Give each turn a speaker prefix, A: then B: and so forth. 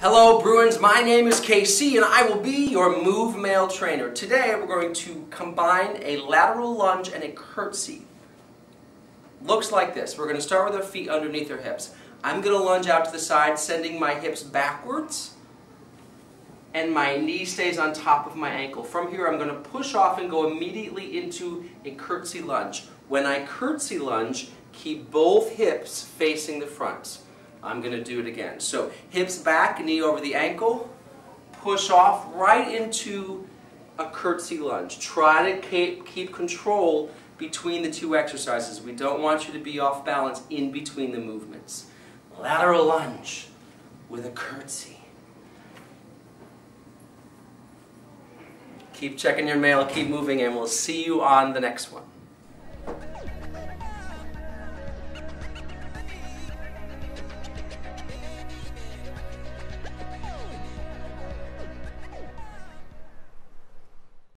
A: Hello Bruins, my name is KC and I will be your MoveMail trainer. Today we're going to combine a lateral lunge and a curtsy. Looks like this. We're going to start with our feet underneath our hips. I'm going to lunge out to the side, sending my hips backwards and my knee stays on top of my ankle. From here I'm going to push off and go immediately into a curtsy lunge. When I curtsy lunge, keep both hips facing the front. I'm going to do it again. So hips back, knee over the ankle, push off right into a curtsy lunge. Try to keep, keep control between the two exercises. We don't want you to be off balance in between the movements. Lateral lunge with a curtsy. Keep checking your mail, keep moving, and we'll see you on the next one.